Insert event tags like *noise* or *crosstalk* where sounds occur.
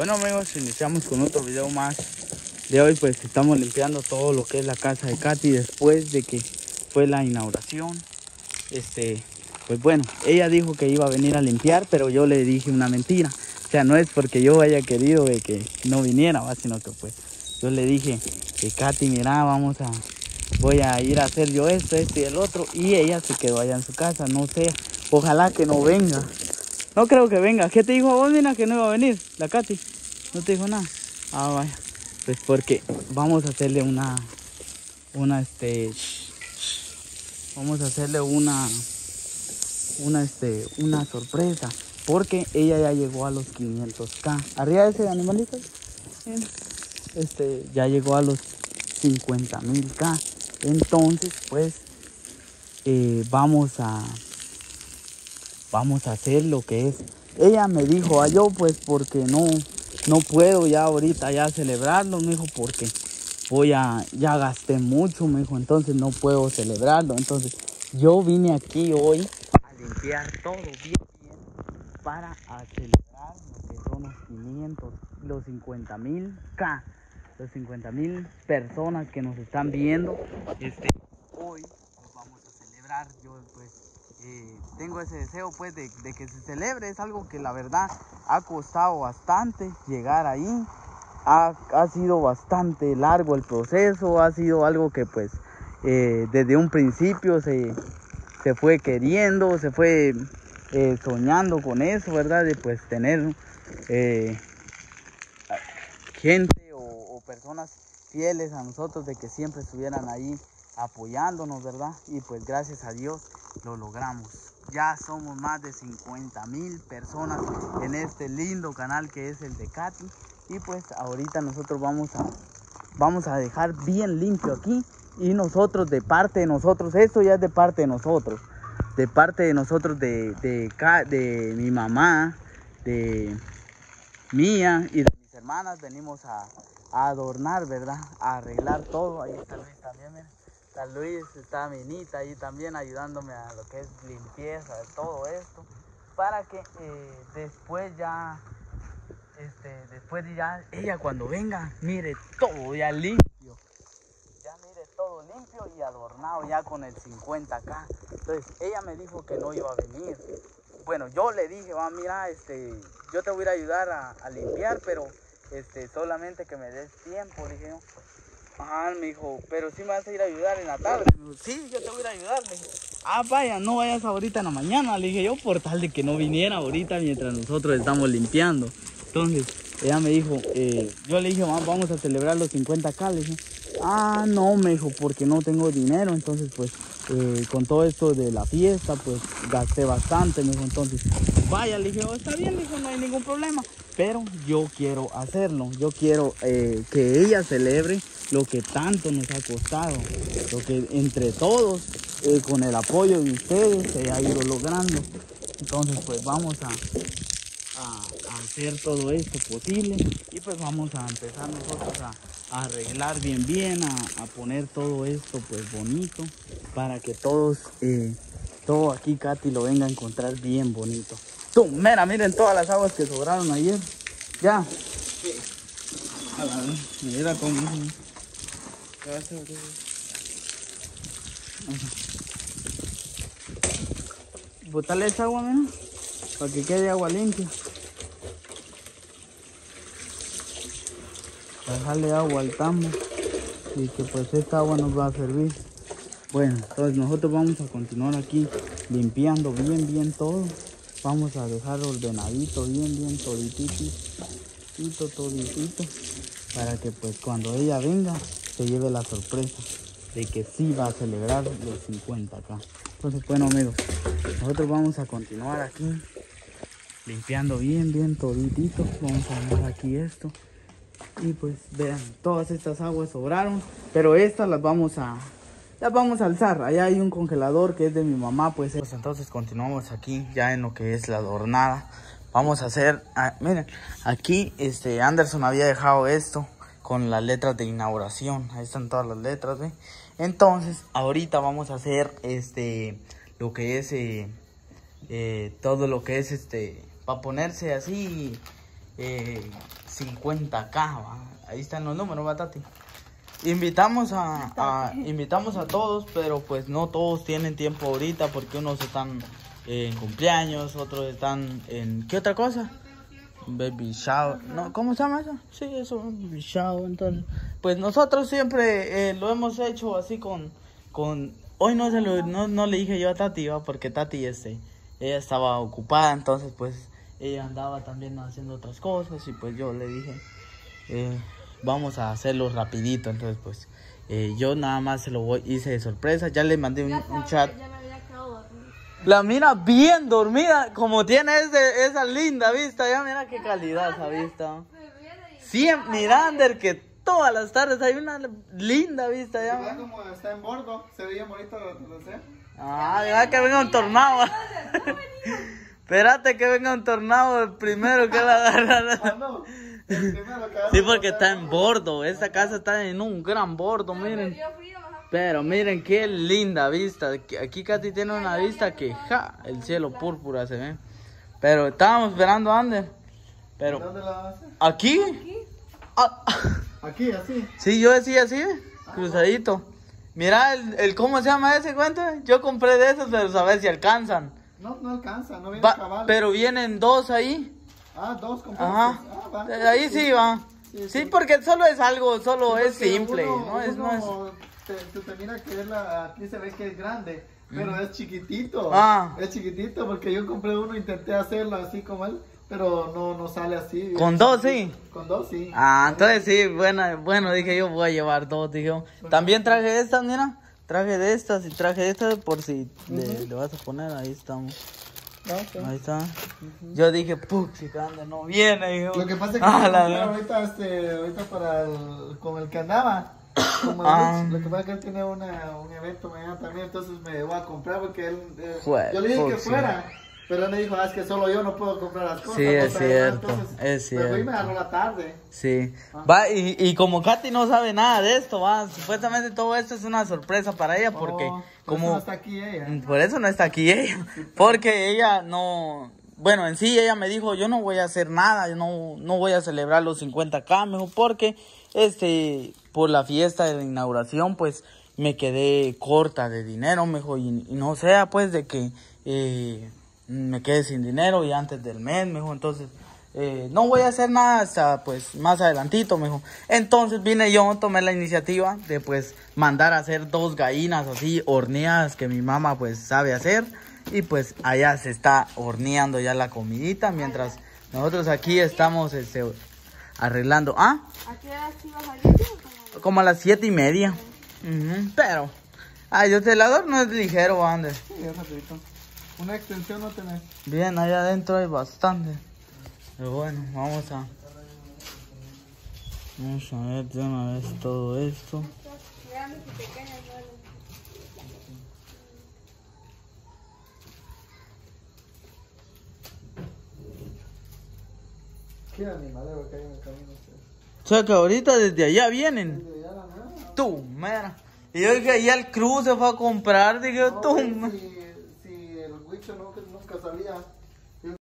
Bueno amigos, iniciamos con otro video más de hoy pues estamos limpiando todo lo que es la casa de Katy después de que fue la inauguración este pues bueno ella dijo que iba a venir a limpiar pero yo le dije una mentira o sea no es porque yo haya querido de que no viniera sino que pues yo le dije que Katy mira vamos a voy a ir a hacer yo esto esto y el otro y ella se quedó allá en su casa no sé ojalá que no venga no creo que venga. ¿Qué te dijo vos, Mina, que no iba a venir? La Katy. ¿No te dijo nada? Ah, vaya. Pues porque vamos a hacerle una... Una, este... Vamos a hacerle una... Una, este... Una sorpresa. Porque ella ya llegó a los 500k. ¿Arriba ese animalito? Este, ya llegó a los 50 mil k. Entonces, pues... Eh, vamos a vamos a hacer lo que es. Ella me dijo, a yo pues porque no, no puedo ya ahorita ya celebrarlo, me dijo, porque voy a, ya gasté mucho, me dijo, entonces no puedo celebrarlo. Entonces yo vine aquí hoy a limpiar todo bien, bien para celebrar lo que son los 500, los 50 mil K, los 50 mil personas que nos están viendo. Este, hoy vamos a celebrar, yo pues eh, tengo ese deseo pues de, que se celebre. Es algo que la verdad ha costado bastante llegar ahí. Ha, sido bastante largo el proceso, ha sido algo que pues eh, desde un principio se, fue queriendo, se fue eh, soñando con eso, ¿verdad? De pues tener gente o personas fieles a nosotros, de que siempre estuvieran ahí apoyándonos, ¿verdad? Y pues gracias a Dios lo logramos. Ya somos más de 50 mil personas en este lindo canal que es el de Katy. Y pues ahorita nosotros vamos a, vamos a dejar bien limpio aquí. Y nosotros, de parte de nosotros, esto ya es de parte de nosotros. De parte de nosotros, de, de, de mi mamá, de mía y de mis hermanas, venimos a, adornar, ¿verdad? A arreglar todo. Ahí está Luis también, Luis, está Minita ahí también ayudándome a lo que es limpieza de todo esto. Para que eh, después ya, este, después ya, ella cuando venga, mire todo ya limpio. Ya mire todo limpio y adornado ya con el 50K. Entonces ella me dijo que no iba a venir. Bueno, yo le dije, va, mira, este, yo te voy a ayudar a, a limpiar, pero este, solamente que me des tiempo, dije yo. Me dijo, pero sí me vas a ir a ayudar en la tarde. sí, yo te voy a ir a ayudar. Me ah, vaya, no vayas ahorita en la mañana. Le dije yo, por tal de que no viniera ahorita mientras nosotros estamos limpiando. Entonces, ella me dijo, eh, yo le dije, vamos a celebrar los 50K. Le dije, ah, no, me dijo, porque no tengo dinero. Entonces, pues, eh, con todo esto de la fiesta, pues, gasté bastante. Me dijo, entonces, vaya, le dije, oh, está bien, le dijo, no hay ningún problema. Pero yo quiero hacerlo. Yo quiero eh, que ella celebre lo que tanto nos ha costado, lo que entre todos, eh, con el apoyo de ustedes, se ha ido logrando. Entonces pues vamos a, hacer todo esto posible y pues vamos a empezar nosotros a, arreglar bien bien, a, poner todo esto pues bonito para que todos, eh, todo aquí Katy lo venga a encontrar bien bonito. Tú, mira, miren todas las aguas que sobraron ayer. Ya. Mira cómo. Botarle esa agua, menos para que quede agua limpia. Dejarle agua al tambo y que pues esta agua nos va a servir. Bueno, entonces nosotros vamos a continuar aquí limpiando bien, bien todo. Vamos a dejar ordenadito, bien, bien, toditito, toditito, para que pues cuando ella venga lleve la sorpresa de que sí va a celebrar los 50 acá. Entonces, bueno amigos, nosotros vamos a continuar aquí limpiando bien, bien toditito. Vamos a dejar aquí esto. Y pues vean, todas estas aguas sobraron, pero estas las vamos a las vamos a alzar. Allá hay un congelador que es de mi mamá, pues, pues entonces continuamos aquí ya en lo que es la adornada. Vamos a hacer, ah, miren, aquí este Anderson había dejado esto con las letras de inauguración. Ahí están todas las letras, ¿ve? Entonces, ahorita vamos a hacer este lo que es eh, eh, todo lo que es este para ponerse así eh, 50k, ¿va? Ahí están los números, ¿va, Tati? Invitamos a, a- invitamos a todos, pero pues no todos tienen tiempo ahorita porque unos están en cumpleaños, otros están en ¿qué otra cosa? Baby shower, no, ¿cómo se llama eso? Sí, eso, baby shower, entonces, pues nosotros siempre eh, lo hemos hecho así con, con, hoy no se lo, no, no le dije yo a Tati, ¿va? porque Tati, este, ella estaba ocupada, entonces pues ella andaba también haciendo otras cosas y pues yo le dije, eh, vamos a hacerlo rapidito, entonces pues eh, yo nada más se lo voy, hice de sorpresa, ya le mandé un, un chat. Ya me había quedado dormida. La mira bien dormida, como tiene ese- esa linda vista, ya mira qué calidad esa vista. Me viene y Siempre, mira, Ander, que todas las tardes hay una linda vista ¿Verdad ya. como está en bordo? Se veía bonito no sé. Ah, ya que venga un tornado. Espérate que venga un tornado el primero que la *laughs* Ah, agarra. no. El primero que Sí, porque está en bordo, esta casa está en un gran bordo, miren. Pero miren qué linda vista. Aquí- Aquí Katy tiene una vista que ja, el cielo púrpura se ve. Pero estábamos esperando a Ander. Pero ¿Dónde la vas a hacer? aquí. Ah, Aquí, así. sí, yo decía así, cruzadito. Mira el, el cómo se llama ese cuento. Yo compré de esos, pero sabes si alcanzan. No, no alcanza, no viene Va- cabal. pero vienen dos ahí. Ah, dos compuestos. Ajá. Ah, va. Ahí sí va. Sí, Sí, sí. porque solo es algo, solo es simple. uno- No es, no es. Te, te termina que es la, aquí se ve que es grande, pero es chiquitito. Ah. Es chiquitito porque yo compré uno, intenté hacerlo así como él, pero no, no sale así. Con dos sí. Con dos sí. Ah, entonces sí, bueno, bueno, dije yo voy a llevar dos, dije. También traje estas, mira, traje de estas y traje de estas por si le, le vas a poner, ahí estamos, Ah, ok. ahí está. Yo dije, puh, si Ander no viene, dije. Lo que pasa es que Ah, la ahorita, este, ahorita para el, con el que andaba. Como Ah. Lo que pasa es que él tiene una, un evento mañana también, entonces me voy a comprar porque él, eh, Jue- yo le dije que fuera, pero él me dijo, ah, es que solo yo no puedo comprar las cosas. Sí, es cierto, entonces, es Me fui y me cierto. agarró la tarde. Sí, va, y, y como Katy no sabe nada de esto, va, supuestamente todo esto es una sorpresa para ella porque Oh, por eso como... no está aquí ella. Mm, Por eso no está aquí ella. Porque ella no. Bueno, en sí ella me dijo, yo no voy a hacer nada, yo no, no voy a celebrar los 50k, me dijo, porque este, por la fiesta de la inauguración, pues me quedé corta de dinero, me dijo, y, no sea pues de que eh, me quede sin dinero y antes del mes, me dijo, entonces eh, no voy a hacer nada hasta pues más adelantito, me dijo. Entonces vine yo, tomé la iniciativa de pues mandar a hacer dos gallinas así horneadas que mi mamá pues sabe hacer y pues allá se está horneando ya la comidita mientras nosotros aquí estamos este, arreglando, ah, ¿A qué hora vas a ir? Como- a las siete y media, Ujú, pero, ay, yo te el adorno es ligero, Ander. Sí, es rapidito. Una extensión no tenés. Bien, allá adentro hay bastante. Pero bueno, vamos a. Vamos a ver de una vez todo esto. O sea que ahorita desde allá vienen. Desde allá la nueva. Tú, mera. Y yo dije, allá el cruce fue a comprar. Dije, No, tú,